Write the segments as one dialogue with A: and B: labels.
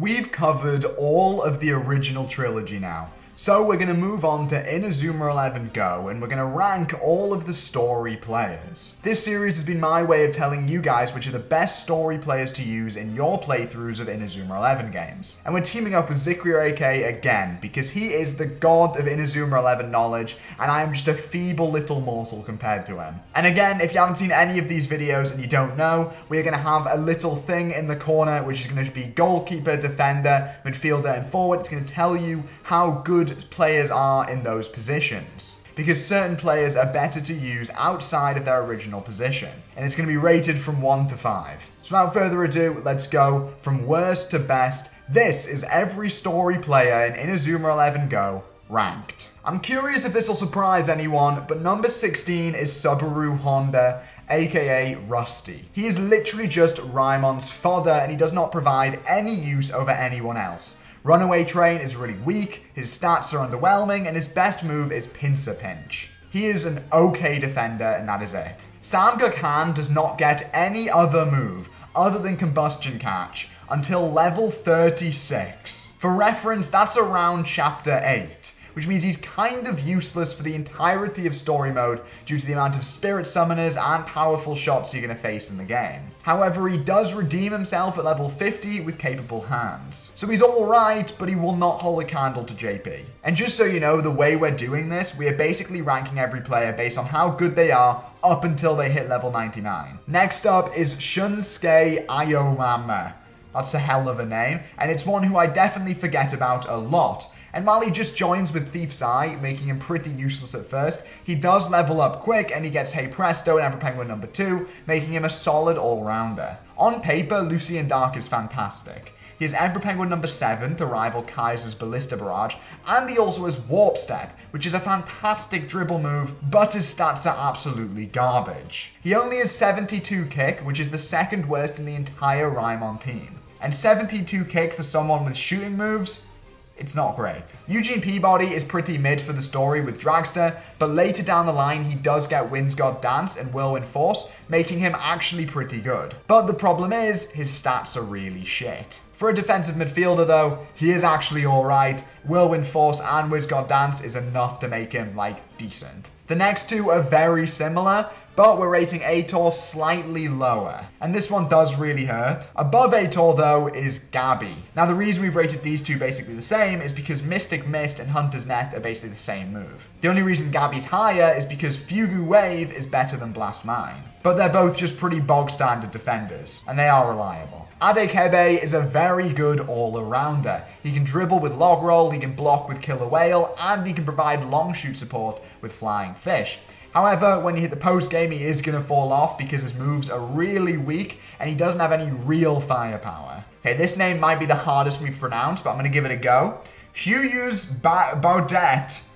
A: We've covered all of the original trilogy now. So we're going to move on to Inazuma 11 Go and we're going to rank all of the story players. This series has been my way of telling you guys which are the best story players to use in your playthroughs of Inazuma 11 games. And we're teaming up with Zikrio AK again because he is the god of Inazuma 11 knowledge and I am just a feeble little mortal compared to him. And again, if you haven't seen any of these videos and you don't know, we're going to have a little thing in the corner which is going to be goalkeeper, defender, midfielder and forward. It's going to tell you how good players are in those positions. Because certain players are better to use outside of their original position. And it's going to be rated from 1 to 5. So without further ado, let's go from worst to best. This is every story player in Inazuma 11 Go ranked. I'm curious if this will surprise anyone, but number 16 is Subaru Honda, aka Rusty. He is literally just Raimon's fodder and he does not provide any use over anyone else. Runaway Train is really weak, his stats are underwhelming, and his best move is Pincer Pinch. He is an okay defender, and that is it. Samguk Han does not get any other move other than Combustion Catch until level 36. For reference, that's around chapter 8 which means he's kind of useless for the entirety of story mode due to the amount of spirit summoners and powerful shots you're going to face in the game. However, he does redeem himself at level 50 with capable hands. So he's alright, but he will not hold a candle to JP. And just so you know, the way we're doing this, we are basically ranking every player based on how good they are up until they hit level 99. Next up is Shunsuke Aoyama. That's a hell of a name, and it's one who I definitely forget about a lot and he just joins with Thief's Eye, making him pretty useless at first, he does level up quick and he gets Hey Presto and Emperor Penguin number 2, making him a solid all-rounder. On paper, Lucian Dark is fantastic. He has Emperor Penguin number 7 to rival Kaiser's Ballista Barrage, and he also has Warp Step, which is a fantastic dribble move, but his stats are absolutely garbage. He only has 72 kick, which is the second worst in the entire Raimon team. And 72 kick for someone with shooting moves? It's not great. Eugene Peabody is pretty mid for the story with Dragster, but later down the line he does get Wind's God Dance and Whirlwind Force, making him actually pretty good. But the problem is, his stats are really shit. For a defensive midfielder though, he is actually alright. Whirlwind Force and Wind's God Dance is enough to make him, like, decent. The next two are very similar, but we're rating Aitor slightly lower. And this one does really hurt. Above Aitor though is Gabby. Now the reason we've rated these two basically the same is because Mystic Mist and Hunter's Net are basically the same move. The only reason Gabby's higher is because Fugu Wave is better than Blast Mine. But they're both just pretty bog standard defenders, and they are reliable. Adekebe is a very good all-arounder. He can dribble with log roll, he can block with killer whale, and he can provide long shoot support with flying fish. However, when you hit the post game, he is going to fall off because his moves are really weak and he doesn't have any real firepower. Okay, this name might be the hardest for me to pronounce, but I'm going to give it a go. Huyus ba Baudet.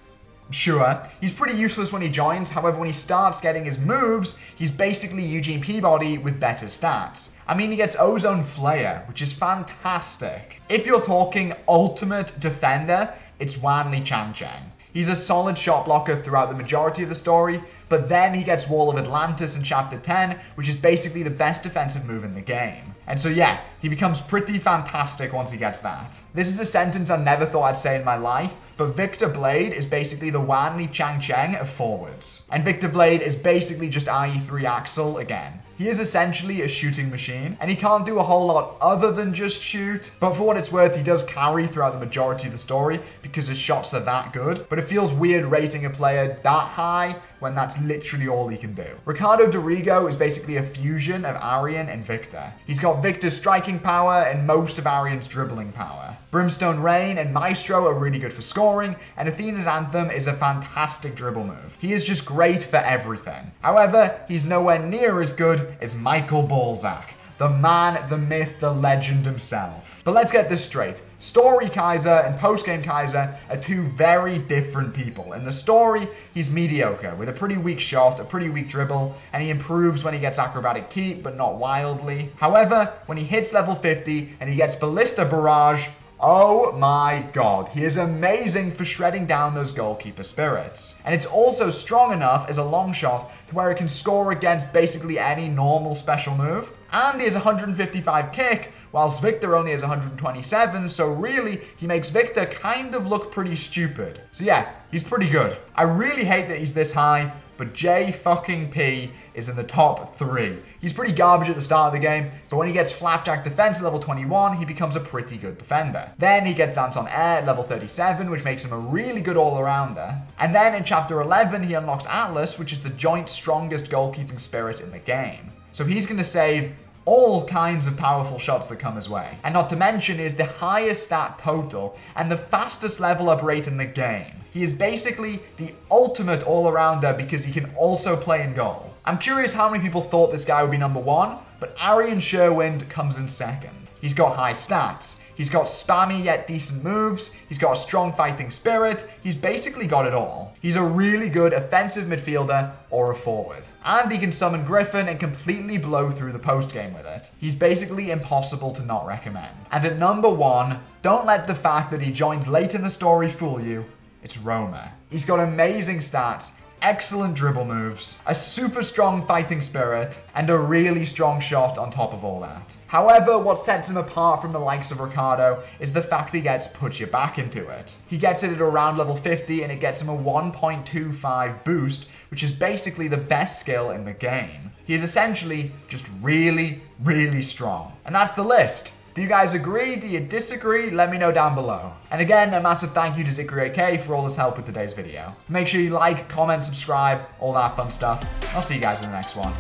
A: Sure, he's pretty useless when he joins, however when he starts getting his moves, he's basically Eugene Peabody with better stats. I mean he gets Ozone Flare, which is fantastic. If you're talking ultimate defender, it's Wanli Chang. He's a solid shot blocker throughout the majority of the story, but then he gets Wall of Atlantis in Chapter 10, which is basically the best defensive move in the game. And so yeah, he becomes pretty fantastic once he gets that. This is a sentence I never thought I'd say in my life, but Victor Blade is basically the Wanli Chang Cheng of forwards. And Victor Blade is basically just IE3 Axel again. He is essentially a shooting machine, and he can't do a whole lot other than just shoot. But for what it's worth, he does carry throughout the majority of the story because his shots are that good. But it feels weird rating a player that high when that's literally all he can do. Riccardo Di Rigo is basically a fusion of Arion and Victor. He's got Victor's striking power and most of Arion's dribbling power. Brimstone Rain and Maestro are really good for scoring, and Athena's Anthem is a fantastic dribble move. He is just great for everything. However, he's nowhere near as good as Michael Ballzack the man, the myth, the legend himself. But let's get this straight. Story Kaiser and post-game Kaiser are two very different people. In the story, he's mediocre, with a pretty weak shot, a pretty weak dribble, and he improves when he gets acrobatic keep, but not wildly. However, when he hits level 50 and he gets Ballista Barrage, Oh my god, he is amazing for shredding down those goalkeeper spirits. And it's also strong enough as a long shot to where it can score against basically any normal special move. And he has 155 kick, whilst Victor only has 127, so really, he makes Victor kind of look pretty stupid. So yeah, he's pretty good. I really hate that he's this high, but J fucking P is in the top three. He's pretty garbage at the start of the game, but when he gets Flapjack Defense at level 21, he becomes a pretty good defender. Then he gets Anton Air at level 37, which makes him a really good all-arounder. And then in Chapter 11, he unlocks Atlas, which is the joint strongest goalkeeping spirit in the game. So he's going to save all kinds of powerful shots that come his way. And not to mention is the highest stat total and the fastest level up rate in the game. He is basically the ultimate all-arounder because he can also play in goal. I'm curious how many people thought this guy would be number one, but Arion Sherwind comes in second. He's got high stats. He's got spammy yet decent moves. He's got a strong fighting spirit. He's basically got it all. He's a really good offensive midfielder or a forward. And he can summon Griffin and completely blow through the post game with it. He's basically impossible to not recommend. And at number one, don't let the fact that he joins late in the story fool you. It's Roma. He's got amazing stats excellent dribble moves, a super strong fighting spirit, and a really strong shot on top of all that. However, what sets him apart from the likes of Riccardo is the fact that he gets put you back into it. He gets it at around level 50 and it gets him a 1.25 boost, which is basically the best skill in the game. He is essentially just really, really strong. And that's the list. Do you guys agree? Do you disagree? Let me know down below. And again, a massive thank you to Zikri AK for all his help with today's video. Make sure you like, comment, subscribe, all that fun stuff. I'll see you guys in the next one.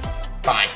A: Bye.